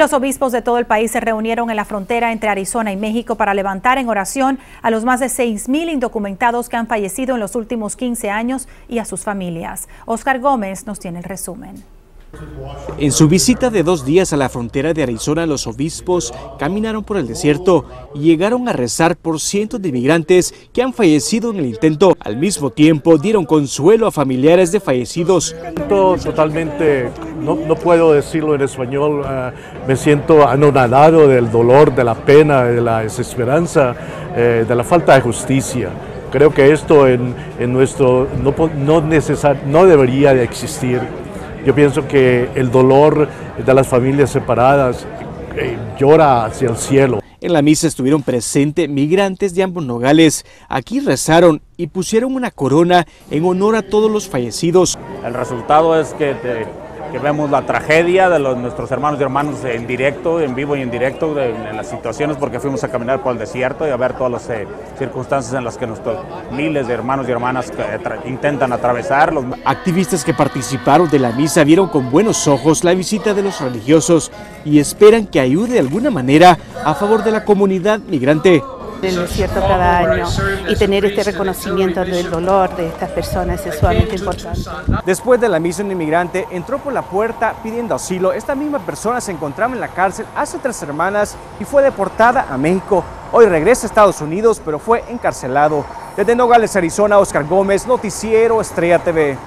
Los obispos de todo el país se reunieron en la frontera entre Arizona y México para levantar en oración a los más de 6.000 indocumentados que han fallecido en los últimos 15 años y a sus familias. Oscar Gómez nos tiene el resumen. En su visita de dos días a la frontera de Arizona, los obispos caminaron por el desierto y llegaron a rezar por cientos de inmigrantes que han fallecido en el intento. Al mismo tiempo, dieron consuelo a familiares de fallecidos. Totalmente, no, no puedo decirlo en español, uh, me siento anonadado del dolor, de la pena, de la desesperanza, eh, de la falta de justicia. Creo que esto en, en nuestro no, no, necesar, no debería de existir. Yo pienso que el dolor de las familias separadas eh, llora hacia el cielo. En la misa estuvieron presentes migrantes de ambos nogales. Aquí rezaron y pusieron una corona en honor a todos los fallecidos. El resultado es que te, que vemos la tragedia de nuestros hermanos y hermanos en directo, en vivo y en directo, de, en las situaciones, porque fuimos a caminar por el desierto y a ver todas las eh, circunstancias en las que nuestros miles de hermanos y hermanas tra, intentan atravesar. Los... Activistas que participaron de la misa vieron con buenos ojos la visita de los religiosos y esperan que ayude de alguna manera a favor de la comunidad migrante en el desierto cada año y tener este reconocimiento del dolor de estas personas es sumamente importante. Después de la misa, un inmigrante entró por la puerta pidiendo asilo. Esta misma persona se encontraba en la cárcel hace tres semanas y fue deportada a México. Hoy regresa a Estados Unidos, pero fue encarcelado. Desde Nogales, Arizona, Oscar Gómez, Noticiero Estrella TV.